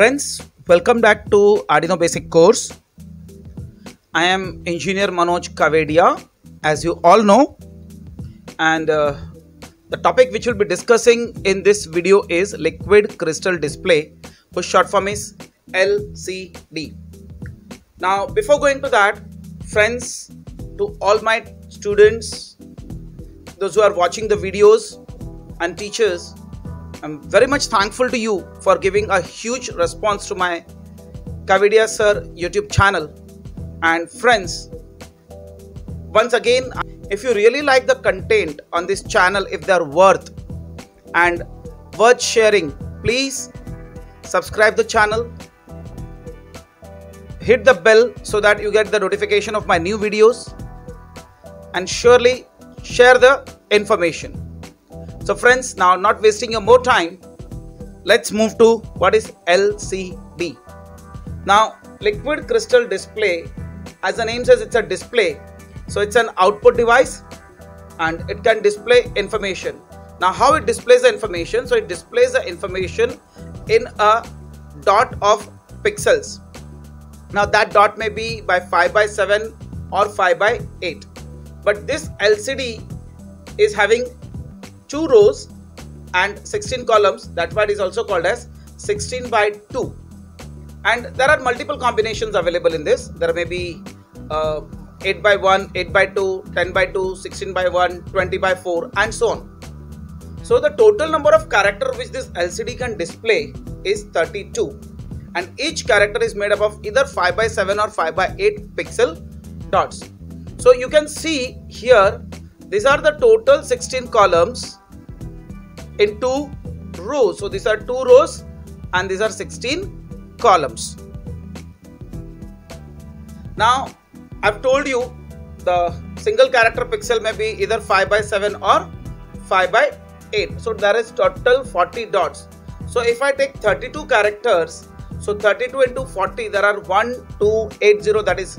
Friends, welcome back to Arduino Basic course. I am Engineer Manoj Kavedia, as you all know, and uh, the topic which we'll be discussing in this video is liquid crystal display, whose short form is LCD. Now, before going to that, friends, to all my students, those who are watching the videos, and teachers, I'm very much thankful to you for giving a huge response to my Kavedia Sir YouTube channel. And friends, once again, if you really like the content on this channel, if they're worth and worth sharing, please subscribe the channel, hit the bell so that you get the notification of my new videos, and surely share the information. So friends, now not wasting your more time, let's move to what is LCD. Now, liquid crystal display, as the name says, it's a display. So it's an output device and it can display information. Now, how it displays the information? So it displays the information in a dot of pixels. Now that dot may be by 5 by 7 or 5 by 8. But this LCD is having two rows and 16 columns. That's why it is also called as 16 by 2 and there are multiple combinations available in this. There may be uh, 8 by 1 8 by 2 10 by 2 16 by 1 20 by 4 and so on. So the total number of character which this lcd can display is 32 and each character is made up of either 5 by 7 or 5 by 8 pixel dots. So you can see here these are the total 16 columns in two rows. So these are two rows and these are 16 columns. Now I've told you the single character pixel may be either 5 by 7 or 5 by 8. So there is total 40 dots. So if I take 32 characters, so 32 into 40 there are 1280 that is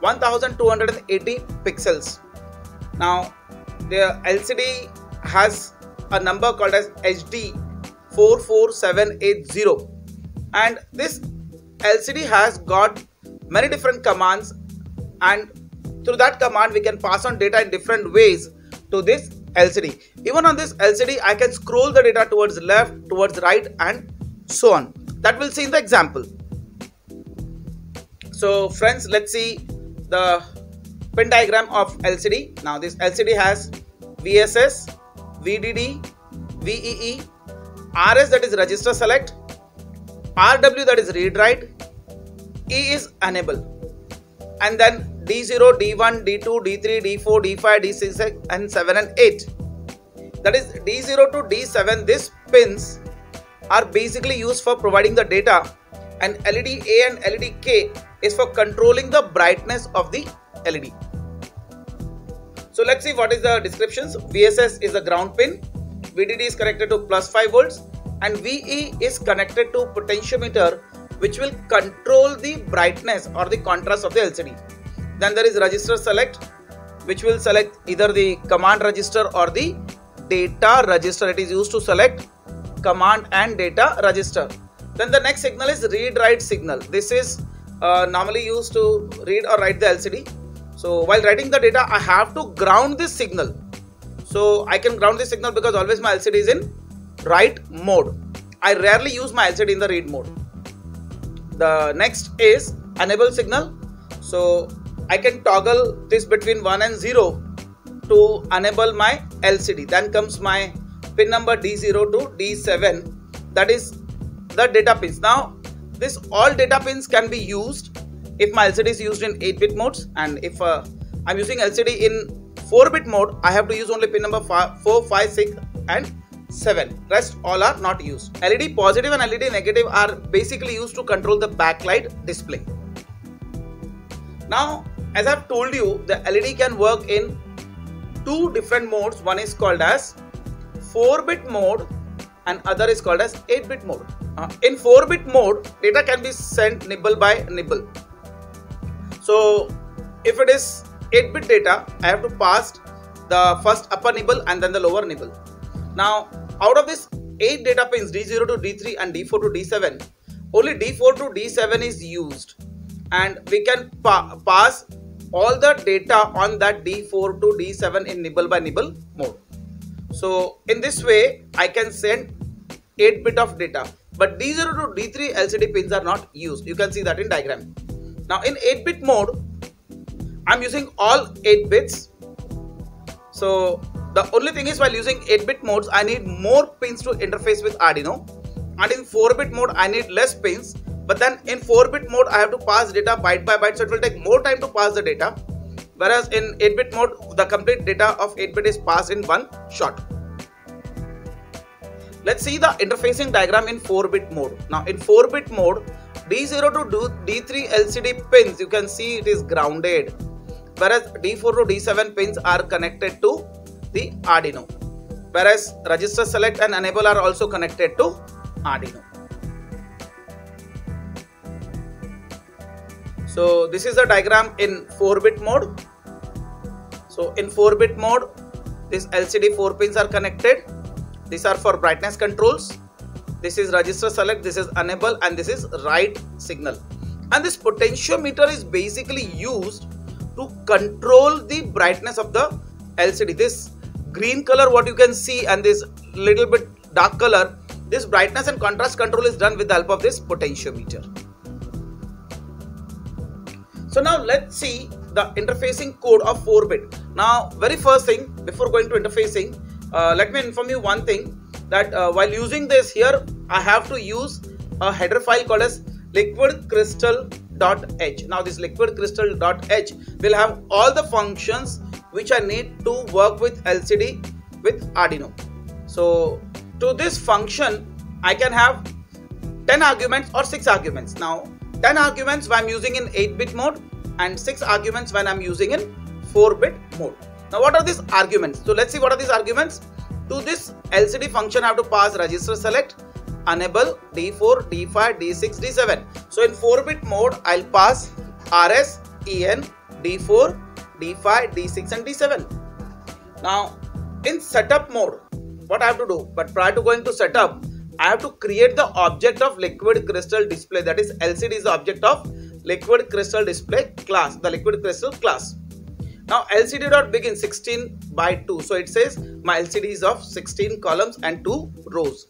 1280 pixels. Now the LCD has a number called as HD 44780 and this LCD has got many different commands and through that command we can pass on data in different ways to this LCD. Even on this LCD I can scroll the data towards left, towards right and so on. That we'll see in the example. So friends let's see the pin diagram of LCD. Now this LCD has VSS VDD, VEE, RS that is register select, RW that is read write, E is enable, and then D0, D1, D2, D3, D4, D5, D6, and 7 and 8. That is D0 to D7. These pins are basically used for providing the data, and LED A and LED K is for controlling the brightness of the LED. So let's see what is the descriptions. VSS is the ground pin, VDD is connected to plus 5 volts and VE is connected to potentiometer which will control the brightness or the contrast of the LCD. Then there is register select which will select either the command register or the data register. It is used to select command and data register. Then the next signal is read write signal. This is uh, normally used to read or write the LCD so while writing the data, I have to ground this signal. So I can ground this signal because always my LCD is in write mode. I rarely use my LCD in the read mode. The next is enable signal. So I can toggle this between 1 and 0 to enable my LCD. Then comes my pin number D0 to D7 that is the data pins. Now this all data pins can be used if my LCD is used in 8-bit modes and if uh, I'm using LCD in 4-bit mode, I have to use only pin number 4, 5, 6 and 7. Rest all are not used. LED positive and LED negative are basically used to control the backlight display. Now, as I've told you, the LED can work in two different modes. One is called as 4-bit mode and other is called as 8-bit mode. Uh, in 4-bit mode, data can be sent nibble by nibble. So if it is 8-bit data, I have to pass the first upper nibble and then the lower nibble. Now out of this 8 data pins D0 to D3 and D4 to D7, only D4 to D7 is used and we can pa pass all the data on that D4 to D7 in nibble by nibble mode. So in this way, I can send 8 bit of data. But D0 to D3 LCD pins are not used. You can see that in diagram. Now in 8 bit mode, I'm using all 8 bits. So the only thing is while using 8 bit modes, I need more pins to interface with Arduino. And in 4 bit mode, I need less pins but then in 4-bit mode I have to pass data byte by byte so it will take more time to pass the data whereas in 8-bit mode the complete data of 8-bit is passed in one shot. Let's see the interfacing diagram in 4-bit mode. Now in 4-bit mode D0 to D3 LCD pins you can see it is grounded whereas D4 to D7 pins are connected to the Arduino whereas register select and enable are also connected to Arduino. So this is a diagram in 4-bit mode. So in 4-bit mode, this LCD 4 pins are connected. These are for brightness controls. This is register select, this is enable and this is write signal. And this potentiometer is basically used to control the brightness of the LCD. This green color what you can see and this little bit dark color, this brightness and contrast control is done with the help of this potentiometer. So now let's see the interfacing code of 4-bit. Now very first thing before going to interfacing, uh, let me inform you one thing that uh, while using this here I have to use a header file called as liquid crystal.h. Now this liquid crystal.h will have all the functions which I need to work with LCD with Arduino. So to this function I can have 10 arguments or 6 arguments. Now 10 arguments when I'm using in 8-bit mode and 6 arguments when I'm using in 4-bit mode. Now what are these arguments? So let's see what are these arguments. To this LCD function I have to pass register select, enable D4, D5, D6, D7. So in 4-bit mode I'll pass RS, EN, D4, D5, D6 and D7. Now in setup mode what I have to do? But prior to going to setup I have to create the object of liquid crystal display that is LCD is the object of liquid crystal display class the liquid crystal class now lcd dot begin 16 by 2 so it says my lcd is of 16 columns and 2 rows.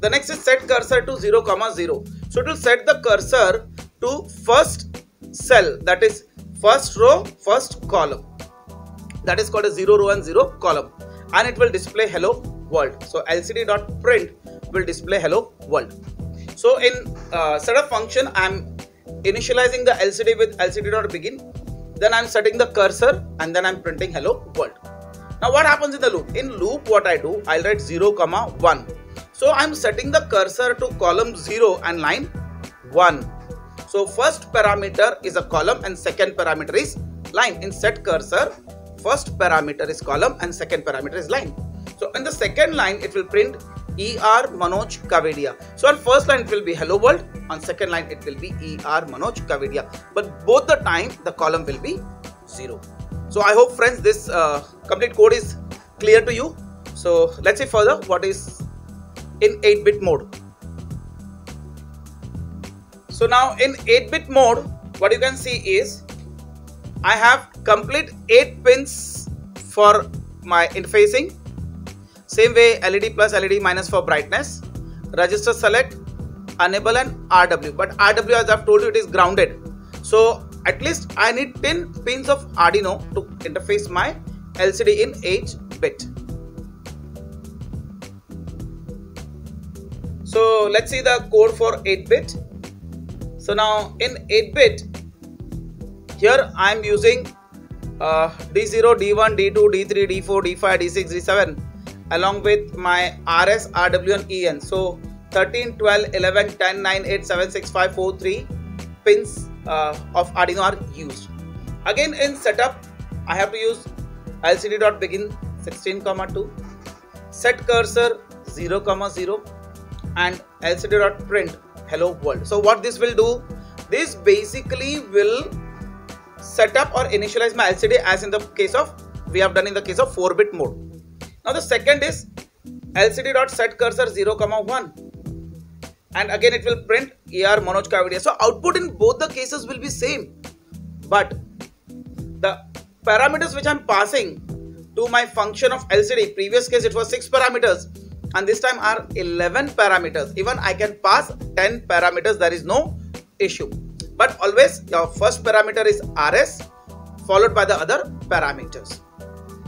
The next is set cursor to 0 comma 0 so it will set the cursor to first cell that is first row first column. That is called a 0 row and 0 column. And it will display hello world. So lcd dot print will display hello world. So in uh, setup function, I'm initializing the LCD with LCD.begin. Then I'm setting the cursor and then I'm printing hello world. Now what happens in the loop? In loop, what I do, I'll write 0, comma 1. So I'm setting the cursor to column 0 and line 1. So first parameter is a column and second parameter is line. In set cursor, first parameter is column and second parameter is line. So in the second line, it will print ER Manoj Kavedia. So on first line it will be hello world, on second line it will be ER Manoj Kavedia. But both the time the column will be 0. So I hope friends this uh, complete code is clear to you. So let's see further what is in 8-bit mode. So now in 8-bit mode what you can see is I have complete 8 pins for my interfacing same way LED plus LED minus for brightness. Register select, enable and RW. But RW as I've told you it is grounded. So at least I need 10 pins of Arduino to interface my LCD in 8 bit. So let's see the code for 8 bit. So now in 8 bit, here I am using uh, D0, D1, D2, D3, D4, D5, D6, D7 along with my RS, RW and EN. So 13, 12, 11, 10, 9, 8, 7, 6, 5, 4, 3 pins uh, of Arduino are used. Again in setup, I have to use lcd.begin 16, 2, set cursor 0, 0 and lcd.print hello world. So what this will do, this basically will set up or initialize my LCD as in the case of we have done in the case of 4-bit mode. Now the second is LCD dot set cursor 0, comma 1. and again it will print ER Manoj Kavedia. So output in both the cases will be same. But the parameters which I'm passing to my function of LCD, previous case it was 6 parameters and this time are 11 parameters. Even I can pass 10 parameters, there is no issue. But always your first parameter is RS followed by the other parameters.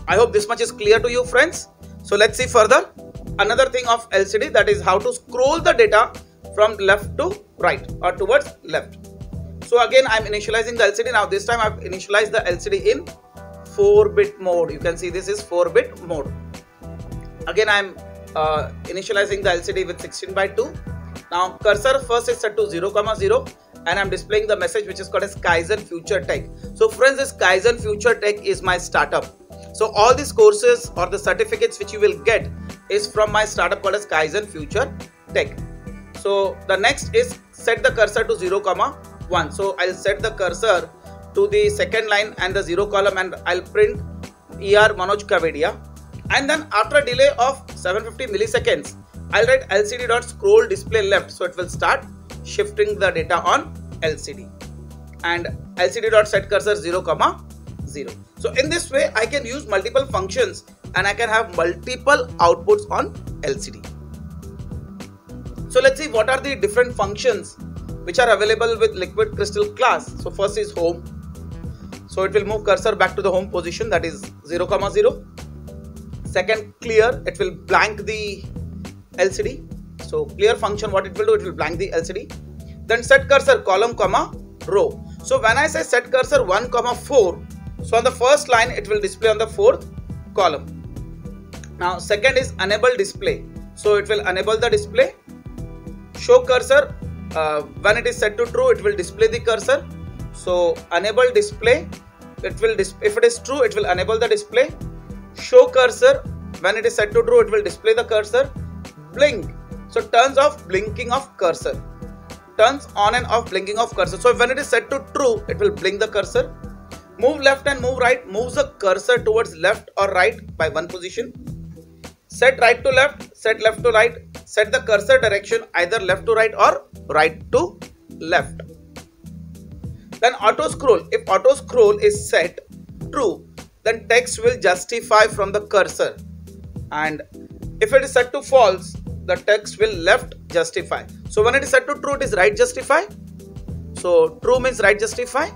I hope this much is clear to you friends. So let's see further. Another thing of LCD that is how to scroll the data from left to right or towards left. So again I'm initializing the LCD. Now this time I've initialized the LCD in 4-bit mode. You can see this is 4-bit mode. Again I'm uh, initializing the LCD with 16 by 2. Now cursor first is set to 0, comma 0 and I'm displaying the message which is called as Kaizen Future Tech. So friends this Kaizen Future Tech is my startup. So all these courses or the certificates which you will get is from my startup called as Kaizen Future Tech. So the next is set the cursor to 0 comma 1. So I'll set the cursor to the second line and the 0 column and I'll print ER Manoj Kavedia. And then after a delay of 750 milliseconds, I'll write LCD dot scroll display left. So it will start shifting the data on LCD. And LCD dot set cursor 0 comma 0. So in this way, I can use multiple functions and I can have multiple outputs on LCD. So let's see what are the different functions which are available with liquid crystal class. So first is home. So it will move cursor back to the home position that is 0 comma 0. Second clear it will blank the LCD. So clear function what it will do it will blank the LCD. Then set cursor column comma row. So when I say set cursor 1 comma 4 so on the first line it will display on the fourth column. Now second is enable display. So it will enable the display. Show cursor uh, when it is set to true it will display the cursor. So enable display it will if it is true it will enable the display. Show cursor when it is set to true it will display the cursor. Blink. So turns off blinking of cursor. Turns on and off blinking of cursor. So when it is set to true it will blink the cursor move left and move right moves the cursor towards left or right by one position set right to left set left to right set the cursor direction either left to right or right to left. Then auto scroll. If auto scroll is set true, then text will justify from the cursor. And if it is set to false, the text will left justify. So when it is set to true, it is right justify. So true means right justify,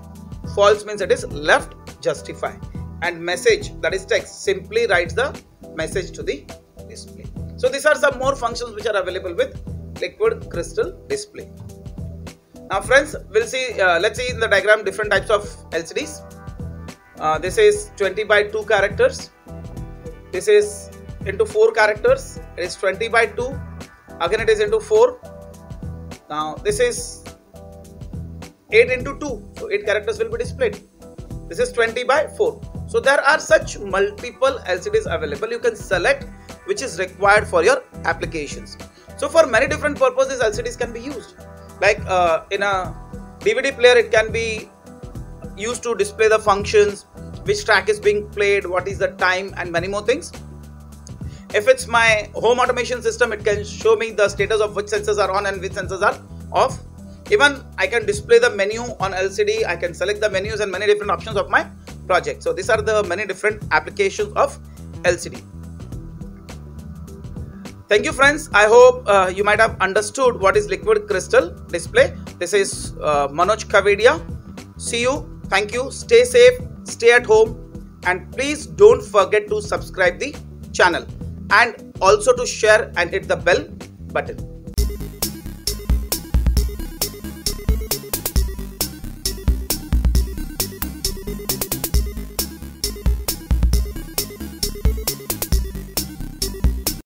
false means it is left justify. And message that is text simply writes the message to the display. So these are some more functions which are available with liquid crystal display. Now friends, we'll see, uh, let's see in the diagram different types of LCDs. Uh, this is 20 by 2 characters. This is into 4 characters. It is 20 by 2. Again it is into 4. Now this is 8 into 2. So 8 characters will be displayed. This is 20 by 4. So there are such multiple LCDs available. You can select which is required for your applications. So for many different purposes LCDs can be used. Like uh, in a DVD player it can be used to display the functions, which track is being played, what is the time and many more things. If it's my home automation system it can show me the status of which sensors are on and which sensors are off. Even I can display the menu on LCD, I can select the menus and many different options of my project. So these are the many different applications of LCD. Thank you friends. I hope uh, you might have understood what is liquid crystal display. This is uh, Manoj Kavedia. See you. Thank you. Stay safe. Stay at home. And please don't forget to subscribe the channel and also to share and hit the bell button.